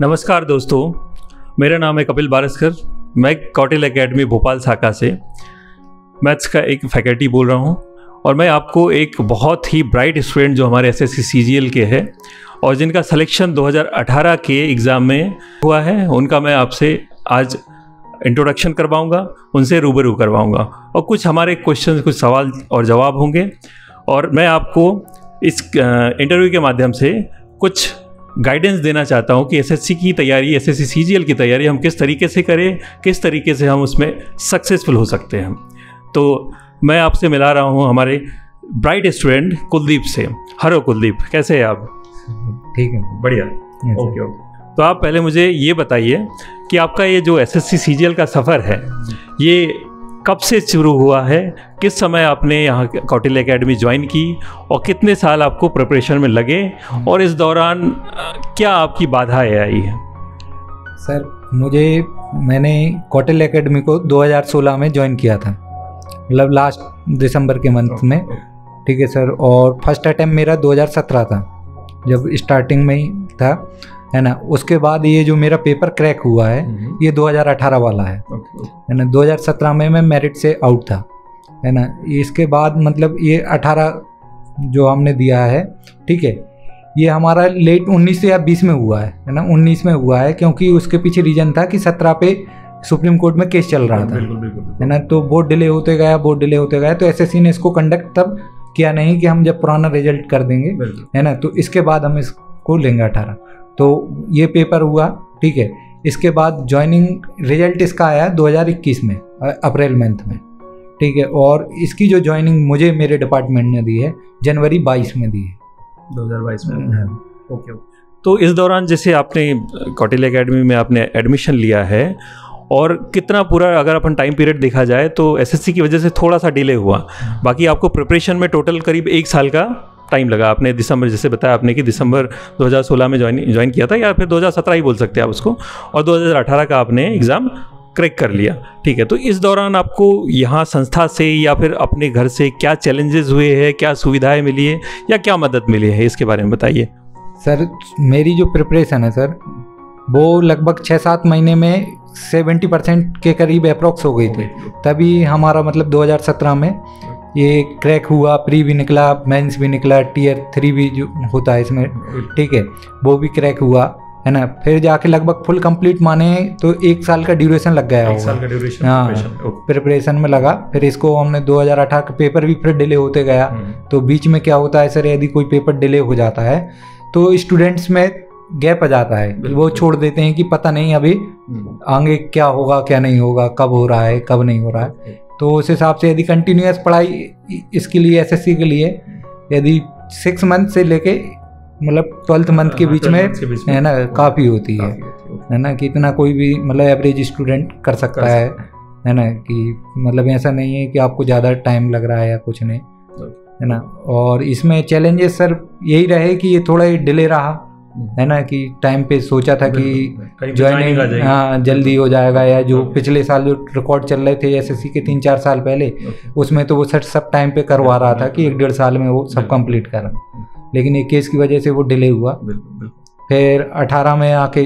नमस्कार दोस्तों, मेरा नाम है कपिल बारसकर। मैं कौटिल एकेडमी भोपाल शाखा से। मैथ्स का एक फैकल्टी बोल रहा हूँ और मैं आपको एक बहुत ही ब्राइट स्टूडेंट जो हमारे एस एस के है और जिनका सिलेक्शन 2018 के एग्ज़ाम में हुआ है, उनका मैं आपसे आज इंट्रोडक्शन करवाऊँगा, उनसे रूबरू करवाऊँगा। और कुछ हमारे क्वेश्चन कुछ सवाल और जवाब होंगे और मैं आपको इस इंटरव्यू के माध्यम से कुछ गाइडेंस देना चाहता हूँ कि एसएससी की तैयारी एसएससी सीजीएल की तैयारी हम किस तरीके से करें किस तरीके से हम उसमें सक्सेसफुल हो सकते हैं। तो मैं आपसे मिला रहा हूँ हमारे ब्राइट स्टूडेंट कुलदीप से। हरो कुलदीप कैसे हैं आप? ठीक है बढ़िया। Okay okay. तो आप पहले मुझे ये बताइए कि आपका ये जो एस एस सी का सफ़र है ये कब से शुरू हुआ है? किस समय आपने यहाँ कौटिल्य एकेडमी ज्वाइन की? और कितने साल आपको प्रिपरेशन में लगे? और इस दौरान क्या आपकी बाधाएँ आई है? सर मुझे मैंने कौटिल्य एकेडमी को 2016 में ज्वाइन किया था। मतलब लास्ट दिसंबर के मंथ में। ठीक है सर और फ़र्स्ट अटैम्प मेरा 2017 था जब स्टार्टिंग में ही था। है ना? उसके बाद ये जो मेरा पेपर क्रैक हुआ है हम्म। ये 2018 वाला है। है ना? 2017 में मैं मेरिट से आउट था। है ना? इसके बाद मतलब ये 18 जो हमने दिया है ठीक है? ये हमारा लेट 19 या 20 में हुआ है। है ना? 19 में हुआ है क्योंकि उसके पीछे रीजन था कि 17 पे सुप्रीम कोर्ट में केस चल रहा था। है ना? तो बोर्ड डिले होते गया बोर्ड डिले होते गया तो एसएससी ने इसको कंडक्ट तब किया नहीं कि हम जब पुराना रिज़ल्ट कर देंगे। है ना? तो इसके बाद हम इसको लेंगे अठारह। तो ये पेपर हुआ ठीक है। इसके बाद ज्वाइनिंग रिज़ल्ट इसका आया 2021 में अप्रैल मंथ में ठीक है। और इसकी जो ज्वाइनिंग मुझे मेरे डिपार्टमेंट ने दी है जनवरी 22 में दी है। 2022 में? हाँ। Okay okay. तो इस दौरान जैसे आपने कौटिल एकेडमी में आपने एडमिशन लिया है और कितना पूरा अगर अपन टाइम पीरियड देखा जाए तो एसएससी की वजह से थोड़ा सा डिले हुआ। हाँ। बाकी आपको प्रिपरेशन में टोटल करीब एक साल का टाइम लगा। आपने दिसंबर, जैसे बताया आपने कि दिसंबर 2016 में ज्वाइन ज्वाइन किया था या फिर 2017 ही बोल सकते हैं आप उसको? और 2018 का आपने एग्ज़ाम क्रैक कर लिया। ठीक है तो इस दौरान आपको यहाँ संस्था से या फिर अपने घर से क्या चैलेंजेस हुए हैं, क्या सुविधाएँ मिली है, या क्या मदद मिली है? इसके बारे में बताइए। सर, मेरी जो प्रिपरेशन है सर, वो लगभग छः सात महीने में सेवेंटी परसेंट के करीब अप्रोक्स हो गई थी। तभी हमारा मतलब 2017 में ये क्रैक हुआ प्री भी निकला मेंस भी निकला टीयर थ्री भी जो होता है इसमें ठीक है वो भी क्रैक हुआ है ना? फिर जाके लगभग फुल कंप्लीट माने तो एक साल का ड्यूरेशन लग गया होगा। हाँ प्रिपरेशन में लगा फिर इसको हमने 2018 का पेपर भी फिर डिले होते गया। हम्म। तो बीच में क्या होता है सर यदि कोई पेपर डिले हो जाता है तो स्टूडेंट्स में गैप आ जाता है। वो छोड़ देते हैं कि पता नहीं अभी हम्म। आगे क्या होगा क्या नहीं होगा कब हो रहा है कब नहीं हो रहा है। तो उस हिसाब से यदि कंटिन्यूस पढ़ाई इसके लिए एसएससी के लिए यदि सिक्स मंथ से लेके मतलब ट्वेल्थ मंथ के हाँ, बीच में है ना काफ़ी होती है। है ना कि इतना कोई भी मतलब एवरेज स्टूडेंट कर सकता है। है। ना कि मतलब ऐसा नहीं है कि आपको ज़्यादा टाइम लग रहा है या कुछ नहीं। है ना और इसमें चैलेंजेस सर यही रहे कि ये थोड़ा ही डिले रहा। है ना कि टाइम पे सोचा था कि ज्वाइनिंग हाँ जल्दी हो जाएगा या जो पिछले साल जो रिकॉर्ड चल रहे थे एसएससी के तीन चार साल पहले उसमें तो वो सर सब टाइम पे करवा रहा था कि एक डेढ़ साल में वो सब कंप्लीट कर लेकिन एक केस की वजह से वो डिले हुआ। फिर अठारह में आके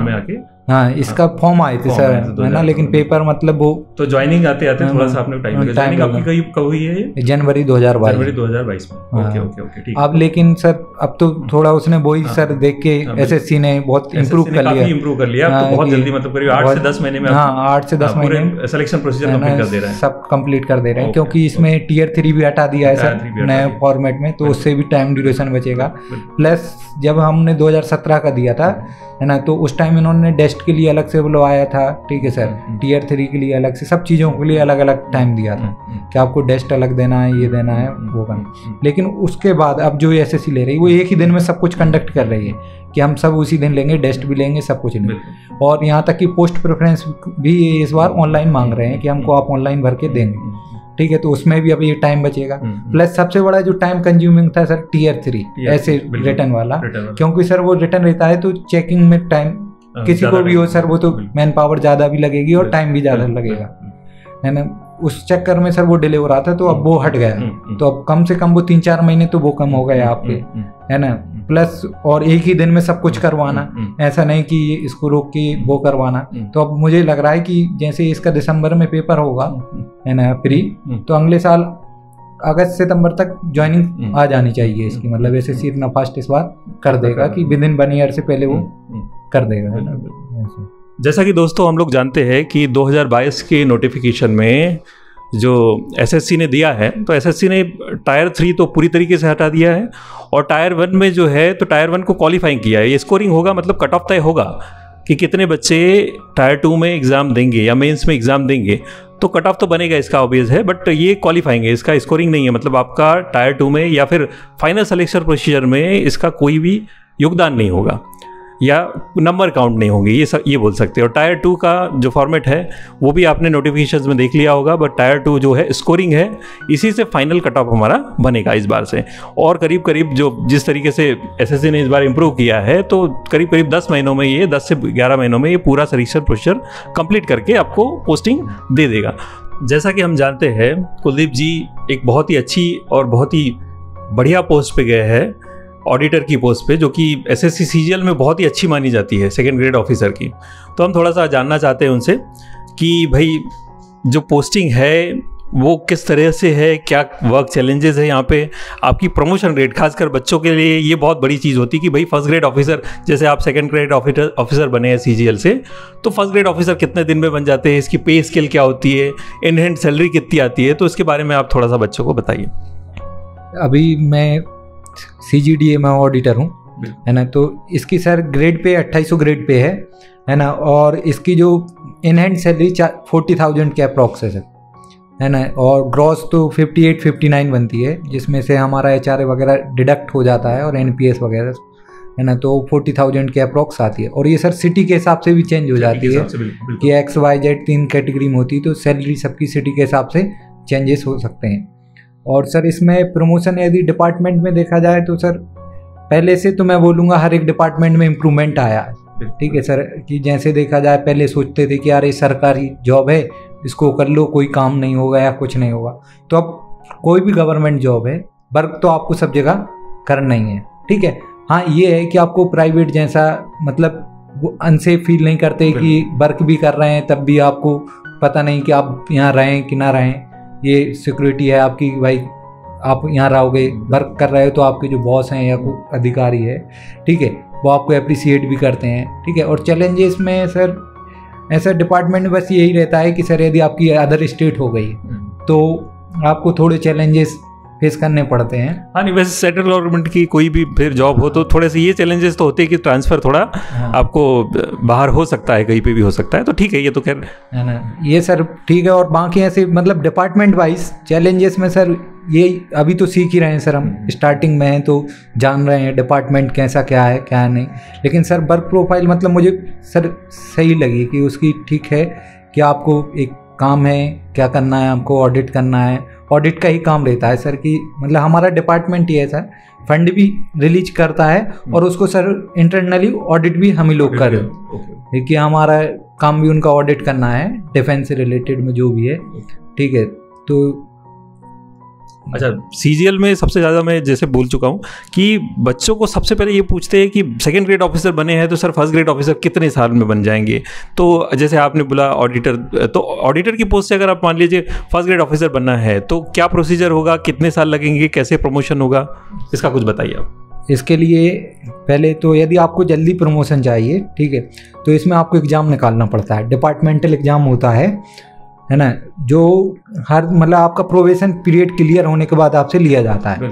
में आके हाँ इसका फॉर्म आए थे सर है ना लेकिन पेपर मतलब वो तो ज्वाइनिंग आते आते थोड़ा सा आपने टाइम ज्वाइनिंग आपकी कब कब हुई है जनवरी 2022 जनवरी 2022 में। ओके ओके ओके ठीक। अब लेकिन सर अब तो थोड़ा उसने वो हाँ। सर देख के एसएससी ने बहुत इंप्रूव कर लिया। इंप्रूव कर लिया। तो बहुत जल्दी मतलब करीब 8 से 10 महीने में हाँ 8 से 10 महीने सिलेक्शन प्रोसीजर कंप्लीट कर दे रहे हैं। सब कंप्लीट कर दे रहे हैं क्योंकि इसमें टीयर 3 भी हटा दिया है सर नए फॉर्मेट में तो उससे भी टाइम ड्यूरेशन बचेगा। प्लस जब हमने 2017 का दिया था है। ना तो उस टाइम इन्होंने डेस्ट के लिए अलग से बुलवाया था ठीक है सर? टीयर हम्म, थ्री हम्म। के लिए अलग से सब चीज़ों के लिए अलग अलग टाइम दिया था। हम्म, कि आपको डेस्ट अलग देना है ये देना है वो करना लेकिन उसके बाद अब जो एस एस ले रही है वो एक ही दिन में सब कुछ कंडक्ट कर रही है कि हम सब उसी दिन लेंगे डेस्ट भी लेंगे सब कुछ लेंगे। और यहाँ तक कि पोस्ट प्रेफरेंस भी इस बार ऑनलाइन मांग रहे हैं कि हमको आप ऑनलाइन भर के देंगे। ठीक है तो उसमें भी अभी टाइम बचेगा। प्लस सबसे बड़ा जो टाइम कंज्यूमिंग था सर टीयर थ्री ऐसे रिटर्न वाला। क्योंकि सर वो रिटर्न रहता है तो चेकिंग में टाइम किसी को भी हो सर वो तो मैन पावर ज़्यादा भी लगेगी और टाइम भी ज़्यादा लगेगा। है ना? उस चक्कर में सर वो डिले हो रहा था तो अब वो हट गया। तो अब कम से कम वो तीन चार महीने तो वो कम हो गए आपके है ना? प्लस और एक ही दिन में सब कुछ करवाना। हम्म, ऐसा नहीं कि इसको रोक के वो करवाना। हम्म। तो अब मुझे लग रहा है कि जैसे इसका दिसंबर में पेपर होगा हम्म, है ना प्री हम्म। तो अगले साल अगस्त सितंबर तक ज्वाइनिंग हम्म। आ जानी चाहिए इसकी। हम्म। मतलब एस एस सी इतना फास्ट इस बार कर देगा कि विद इन वन ईयर से पहले वो हम्म, हम्म। कर देगा जैसा कि दोस्तों हम लोग जानते हैं कि 2022 के नोटिफिकेशन में जो एसएससी ने दिया है तो एसएससी ने टायर थ्री तो पूरी तरीके से हटा दिया है और टायर वन में जो है तो टायर वन को क्वालिफाइंग किया है। ये स्कोरिंग होगा मतलब कट ऑफ़ तय होगा कि कितने बच्चे टायर टू में एग्ज़ाम देंगे या मेंस में एग्ज़ाम देंगे। तो कट ऑफ़ तो बनेगा इसका ऑब्वियस है बट ये क्वालिफाइंग है इसका स्कोरिंग नहीं है। मतलब आपका टायर टू में या फिर फाइनल सिलेक्शन प्रोसीजर में इसका कोई भी योगदान नहीं होगा। या नंबर काउंट नहीं होंगे ये स, ये बोल सकते हैं। और टायर टू का जो फॉर्मेट है वो भी आपने नोटिफिकेशन में देख लिया होगा बट टायर टू जो है स्कोरिंग है इसी से फाइनल कट ऑफ़ हमारा बनेगा इस बार से। और करीब करीब जो जिस तरीके से एसएससी ने इस बार इम्प्रूव किया है तो करीब करीब 10 महीनों में ये 10 से 11 महीनों में ये पूरा सिलेक्शन प्रोसीजर कंप्लीट करके आपको पोस्टिंग दे देगा। जैसा कि हम जानते हैं कुलदीप जी एक बहुत ही अच्छी और बहुत ही बढ़िया पोस्ट पे गए हैं। ऑडिटर की पोस्ट पे, जो कि एस एस सी में बहुत ही अच्छी मानी जाती है सेकेंड ग्रेड ऑफिसर की। तो हम थोड़ा सा जानना चाहते हैं उनसे कि भाई, जो पोस्टिंग है, वो किस तरह से है, क्या वर्क चैलेंजेस है यहाँ पे? आपकी प्रमोशन रेट खासकर बच्चों के लिए ये बहुत बड़ी चीज़ होती है कि भाई फ़र्स्ट ग्रेड ऑफिसर जैसे आप सेकंड ग्रेड ऑफिसर बने हैं सीजीएल से तो फ़र्स्ट ग्रेड ऑफिसर कितने दिन में बन जाते हैं? इसकी पे स्केल क्या होती है? इन हैंड सैलरी कितनी आती है? तो इसके बारे में आप थोड़ा सा बच्चों को बताइए। अभी मैं सी जी डी ए में ऑडिटर हूँ है ना? तो इसकी sir grade pay 2800 grade pay है है ना? और इसकी जो in hand salary forty thousand के अप्रॉक्स है सर है ना? और ग्रॉस तो 58 59 बनती है जिसमें से हमारा एच आर वगैरह डिडक्ट हो जाता है और एन पी एस वगैरह है ना? तो फोर्टी थाउज़ेंड के अप्रॉक्स आती है। और ये सर सिटी के हिसाब से भी चेंज हो जाती है कि एक्स वाई जेड तीन कैटेगरी में होती है तो सैलरी सबकी सिटी के हिसाब से चेंजेस हो सकते हैं। और सर इसमें प्रमोशन यदि डिपार्टमेंट में देखा जाए तो सर पहले से तो मैं बोलूँगा हर एक डिपार्टमेंट में इम्प्रूवमेंट आया है। ठीक है सर कि जैसे देखा जाए पहले सोचते थे कि यार ये सरकारी जॉब है इसको कर लो कोई काम नहीं होगा या कुछ नहीं होगा। तो अब कोई भी गवर्नमेंट जॉब है वर्क तो आपको सब जगह करना ही है। ठीक है? हाँ ये है कि आपको प्राइवेट जैसा मतलब वो अनसेफ फील नहीं करते कि वर्क भी कर रहे हैं तब भी आपको पता नहीं कि आप यहाँ रहें कि ना रहें। ये सिक्योरिटी है आपकी भाई आप यहाँ रहोगे वर्क कर रहे हो तो आपके जो बॉस हैं या कोई अधिकारी है ठीक है वो आपको अप्रिसिएट भी करते हैं ठीक है और चैलेंजेस में सर ऐसा डिपार्टमेंट में बस यही रहता है कि सर यदि आपकी अदर स्टेट हो गई तो आपको थोड़े चैलेंजेस फेस करने पड़ते हैं। हाँ नहीं वैसे सेंट्रल गवर्नमेंट की कोई भी फिर जॉब हो तो थोड़े से ये चैलेंजेस तो होते हैं कि ट्रांसफ़र थोड़ा हाँ। आपको बाहर हो सकता है कहीं पे भी हो सकता है तो ठीक है ये तो खैर। है ना ये सर ठीक है और बाकी ऐसे मतलब डिपार्टमेंट वाइज चैलेंजेस में सर ये अभी तो सीख ही रहे हैं सर हम स्टार्टिंग में हैं तो जान रहे हैं डिपार्टमेंट कैसा क्या है क्या नहीं। लेकिन सर वर्क प्रोफ़ाइल मतलब मुझे सर सही लगी कि उसकी ठीक है कि आपको एक काम है क्या करना है हमको ऑडिट करना है। ऑडिट का ही काम रहता है सर कि मतलब हमारा डिपार्टमेंट ही है सर फंड भी रिलीज़ करता है और उसको सर इंटरनली ऑडिट भी हम ही लोग कर रहे हैं। क्योंकि हमारा काम भी उनका ऑडिट करना है डिफेंस से रिलेटेड में जो भी है। ठीक है तो अच्छा सीजीएल में सबसे ज़्यादा मैं जैसे बोल चुका हूँ कि बच्चों को सबसे पहले ये पूछते हैं कि सेकेंड ग्रेड ऑफिसर बने हैं तो सर फ़र्स्ट ग्रेड ऑफिसर कितने साल में बन जाएँगे? तो जैसे आपने बोला ऑडिटर तो ऑडिटर की पोस्ट से अगर आप मान लीजिए फ़र्स्ट ग्रेड ऑफिसर बनना है तो क्या प्रोसीजर होगा? कितने साल लगेंगे? कैसे प्रमोशन होगा? इसका कुछ बताइए आप। इसके लिए पहले तो यदि आपको जल्दी प्रमोशन चाहिए, ठीक है तो इसमें आपको एग्ज़ाम निकालना पड़ता है। डिपार्टमेंटल एग्ज़ाम होता है है ना? जो हर मतलब आपका प्रोवेशन पीरियड क्लियर होने के बाद आपसे लिया जाता है।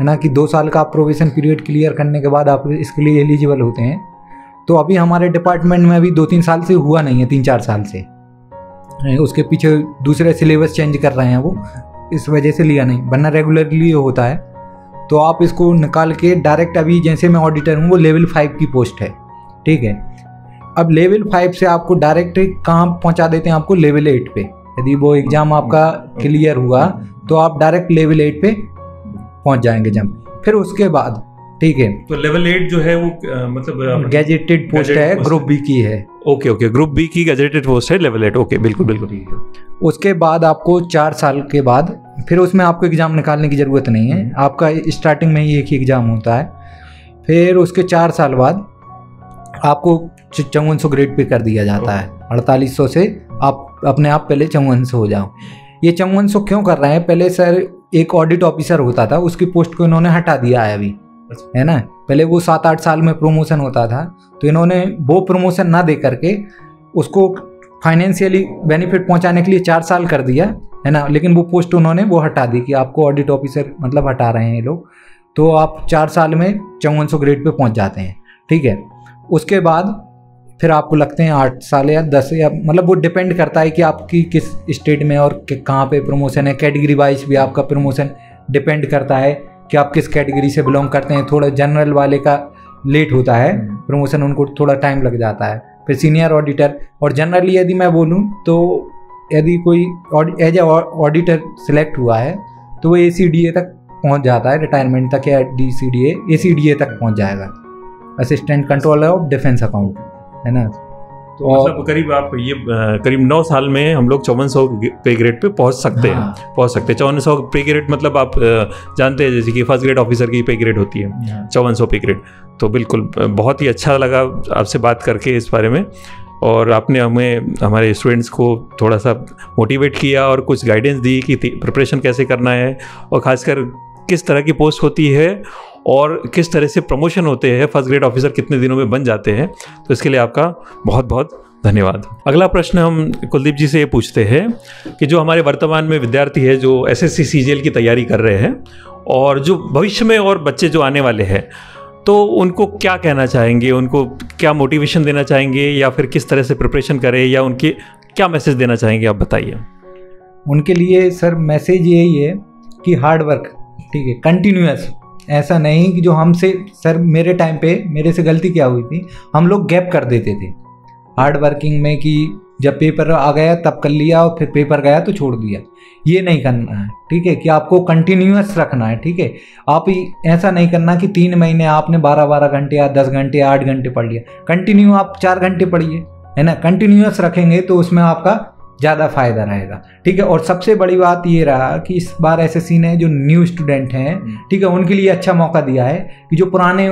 है ना कि दो साल का आप प्रोवेशन पीरियड क्लियर करने के बाद आप इसके लिए एलिजिबल होते हैं। तो अभी हमारे डिपार्टमेंट में अभी दो तीन साल से हुआ नहीं है तीन चार साल से। उसके पीछे दूसरे सिलेबस चेंज कर रहे हैं वो इस वजह से लिया नहीं। वरना रेगुलरली होता है। तो आप इसको निकाल के डायरेक्ट अभी जैसे मैं ऑडिटर हूँ वो लेवल फाइव की पोस्ट है। ठीक है? अब लेवल फाइव से आपको डायरेक्ट कहाँ पहुँचा देते हैं आपको लेवल एट पे। यदि वो एग्ज़ाम आपका क्लियर हुआ तो आप डायरेक्ट लेवल एट पे पहुँच जाएँगे जब। फिर उसके बाद ठीक है? तो लेवल एट जो है वो मतलब गैजेटेड पोस्ट है ग्रुप बी की है। ओके ओके ग्रुप बी की गजेटेड पोस्ट है लेवल एट ओके बिल्कुल बिल्कुल. उसके बाद आपको चार साल के बाद फिर उसमें आपको एग्ज़ाम निकालने की ज़रूरत नहीं है। आपका स्टार्टिंग में ही एक ही एग्ज़ाम होता है। फिर उसके चार साल बाद आपको चौवन सौ ग्रेड पे कर दिया जाता है। अड़तालीस सौ से आप अपने आप पहले चौवन सौ हो जाओ। ये चौवन सौ क्यों कर रहे हैं? पहले सर एक ऑडिट ऑफिसर होता था उसकी पोस्ट को इन्होंने हटा दिया है अभी। है ना? पहले वो सात आठ साल में प्रमोशन होता था तो इन्होंने वो प्रमोशन ना दे करके उसको फाइनेंशियली बेनिफिट पहुँचाने के लिए चार साल कर दिया है ना? लेकिन वो पोस्ट उन्होंने वो हटा दी कि आपको ऑडिट ऑफिसर मतलब हटा रहे हैं ये लोग। तो आप चार साल में चौवन सौ ग्रेड पे पहुँच जाते हैं। ठीक है? उसके बाद फिर आपको लगते हैं आठ साल या दस या मतलब वो डिपेंड करता है कि आपकी किस स्टेट में और कहाँ पे प्रमोशन है। कैटेगरी वाइज भी आपका प्रमोशन डिपेंड करता है कि आप किस कैटेगरी से बिलोंग करते हैं। थोड़ा जनरल वाले का लेट होता है प्रमोशन उनको थोड़ा टाइम लग जाता है। फिर सीनियर ऑडिटर और जनरली यदि मैं बोलूँ तो यदि कोई एज ए ऑडिटर सिलेक्ट हुआ है तो वो एसीडीए तक पहुँच जाता है रिटायरमेंट तक या डी सी डी ए तक पहुँच जाएगा। Assistant controller of defence account है ना? तो मतलब करीब आप ये करीब नौ साल में हम लोग चौवन सौ पे ग्रेड पे पहुँच सकते हाँ। हैं। पहुँच सकते हैं। चौवन सौ पे ग्रेड मतलब आप जानते हैं जैसे कि फ़र्स्ट ग्रेड ऑफिसर की पे ग्रेड होती है। हाँ। चौवन सौ पे ग्रेड। तो बिल्कुल बहुत ही अच्छा लगा आपसे बात करके इस बारे में। और आपने हमें हमारे स्टूडेंट्स को थोड़ा सा मोटिवेट किया और कुछ गाइडेंस दी कि प्रिपरेशन कैसे करना है। और ख़ासकर किस तरह की पोस्ट होती है और किस तरह से प्रमोशन होते हैं फ़र्स्ट ग्रेड ऑफिसर कितने दिनों में बन जाते हैं तो इसके लिए आपका बहुत बहुत धन्यवाद। अगला प्रश्न हम कुलदीप जी से ये पूछते हैं कि जो हमारे वर्तमान में विद्यार्थी है, जो एस एस सी की तैयारी कर रहे हैं और जो भविष्य में और बच्चे जो आने वाले हैं तो उनको क्या कहना चाहेंगे? उनको क्या मोटिवेशन देना चाहेंगे? या फिर किस तरह से प्रिपरेशन करें? या उनके क्या मैसेज देना चाहेंगे? आप बताइए। उनके लिए सर मैसेज यही है कि हार्ड वर्क ठीक है कंटिन्यूस ऐसा नहीं कि जो हमसे, सर, मेरे टाइम पे, मेरे से गलती क्या हुई थी, हम लोग गैप कर देते थे। हार्ड वर्किंग में कि जब पेपर आ गया, तब कर लिया और फिर पेपर गया तो छोड़ दिया। ये नहीं करना है, ठीक है, कि आपको कंटिन्यूस रखना है, ठीक है। आप ऐसा नहीं करना कि तीन महीने आपने बारह बारह घंटे या दस घंटे या आठ घंटे पढ़ लिया। कंटिन्यू आप चार घंटे पढ़िए, है ना? कंटिन्यूस रखेंगे तो उसमें आपका ज़्यादा फ़ायदा रहेगा। ठीक है और सबसे बड़ी बात ये रहा कि इस बार एसएससी ने जो न्यू स्टूडेंट हैं हम्म। ठीक है उनके लिए अच्छा मौका दिया है कि जो पुराने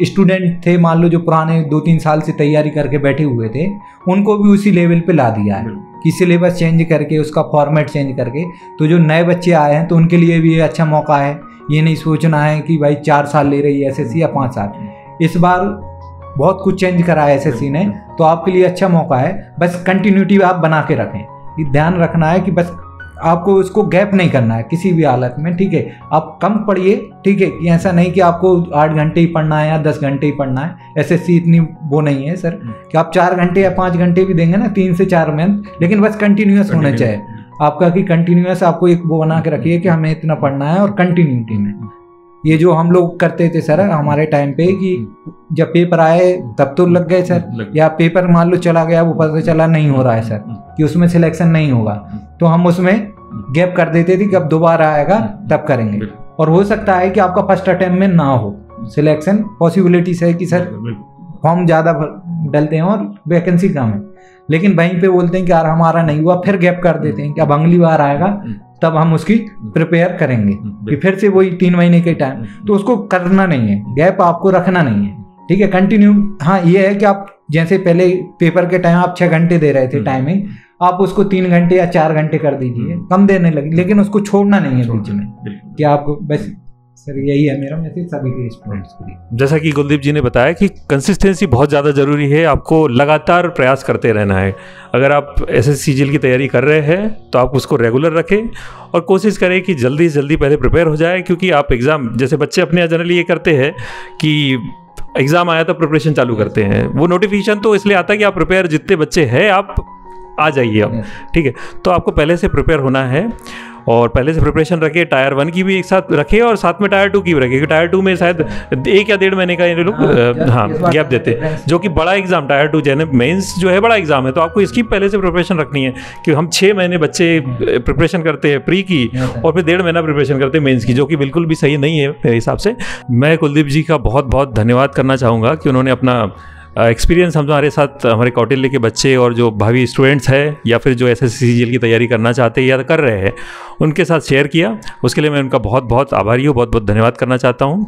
स्टूडेंट थे मान लो जो पुराने दो तीन साल से तैयारी करके बैठे हुए थे उनको भी उसी लेवल पे ला दिया है। कि सिलेबस चेंज करके उसका फॉर्मेट चेंज करके तो जो नए बच्चे आए हैं तो उनके लिए भी ये अच्छा मौका है। ये नहीं सोचना है कि भाई चार साल ले रही है एसएससी या पाँच साल। इस बार बहुत कुछ चेंज करा है एस ने तो आपके लिए अच्छा मौका है। बस कंटिन्यूटी आप बना के रखें। ध्यान रखना है कि बस आपको उसको गैप नहीं करना है किसी भी हालत में ठीक है? आप कम पढ़िए ठीक है? कि ऐसा नहीं कि आपको आठ घंटे ही पढ़ना है या दस घंटे ही पढ़ना है। एस एस सी इतनी वो नहीं है सर हम्म। कि आप चार घंटे या पाँच घंटे भी देंगे ना तीन से चार मंथ लेकिन बस कंटिन्यूस होना चाहिए। आपका कि कंटिन्यूस आपको एक वो बना के रखिए कि हमें इतना पढ़ना है और कंटिन्यूटी में। ये जो हम लोग करते थे सर हमारे टाइम पे कि जब पेपर आए तब तो लग गए सर। या पेपर मान लो चला गया वो पता चला नहीं हो रहा है सर कि उसमें सिलेक्शन नहीं होगा। तो हम उसमें गैप कर देते थे कि अब दोबारा आएगा तब करेंगे। और हो सकता है कि आपका फ़र्स्ट अटेम्प्ट में ना हो। सिलेक्शन पॉसिबिलिटीज है कि सर फॉर्म ज़्यादा डलते हैं और वैकेंसी कम है। लेकिन वहीं पे बोलते हैं कि यार हमारा नहीं हुआ। फिर गैप कर देते हैं कि अब अगली बार आएगा तब हम उसकी प्रिपेयर करेंगे। कि फिर से वही तीन महीने के टाइम तो उसको करना नहीं है। गैप आपको रखना नहीं है। ठीक है कंटिन्यू हाँ ये है कि आप जैसे पहले पेपर के टाइम आप छः घंटे दे रहे थे टाइमिंग आप उसको तीन घंटे या चार घंटे कर दीजिए। कम देने लगे लेकिन उसको छोड़ना नहीं है बीच में। कि आप बस सर यही है मेरा मैसेज सभी के स्टूडेंट्स के लिए। जैसा कि कुलदीप जी ने बताया कि कंसिस्टेंसी बहुत ज़्यादा ज़रूरी है आपको लगातार प्रयास करते रहना है। अगर आप एस एस की तैयारी कर रहे हैं तो आप उसको रेगुलर रखें और कोशिश करें कि जल्दी से जल्दी पहले प्रिपेयर हो जाए क्योंकि आप एग्ज़ाम जैसे बच्चे अपने जनरली ये करते हैं कि एग्ज़ाम आया तो प्रिपरेशन चालू करते हैं। वो नोटिफिकेशन तो इसलिए आता है कि आप प्रिपेयर जितने बच्चे हैं आप आ जाइए अब ठीक है? तो आपको पहले से प्रिपेयर होना है। और पहले से प्रिपरेशन रखे टायर वन की भी एक साथ रखे और साथ में टायर टू की भी रखे क्योंकि टायर टू में शायद एक या डेढ़ महीने का ये लोग हाँ गैप हाँ, देते जो कि बड़ा एग्ज़ाम टायर टू जैन मेन्स जो है बड़ा एग्ज़ाम है तो आपको इसकी पहले से प्रिपरेशन रखनी है कि हम छः महीने बच्चे प्रिपरेशन करते हैं प्री की और फिर डेढ़ महीना प्रिपरेशन करते हैं मेन्स की जो कि बिल्कुल भी सही नहीं है मेरे हिसाब से। मैं कुलदीप जी का बहुत बहुत धन्यवाद करना चाहूँगा कि उन्होंने अपना एक्सपीरियंस हम हमारे साथ हमारे कौटिल्य के बच्चे और जो भावी स्टूडेंट्स हैं, या फिर जो एस एस की तैयारी करना चाहते हैं, या कर रहे हैं, उनके साथ शेयर किया। उसके लिए मैं उनका बहुत बहुत आभारी हूँ, बहुत बहुत धन्यवाद करना चाहता हूँ।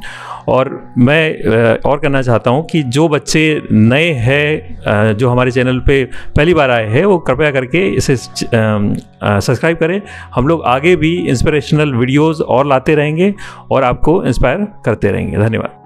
और मैं और करना चाहता हूँ कि जो बच्चे नए हैं जो हमारे चैनल पर पहली बार आए हैं, वो कृपया करके इसे सब्सक्राइब करें। हम लोग आगे भी इंस्पिरेशनल वीडियोज़ और लाते रहेंगे और आपको इंस्पायर करते रहेंगे। धन्यवाद।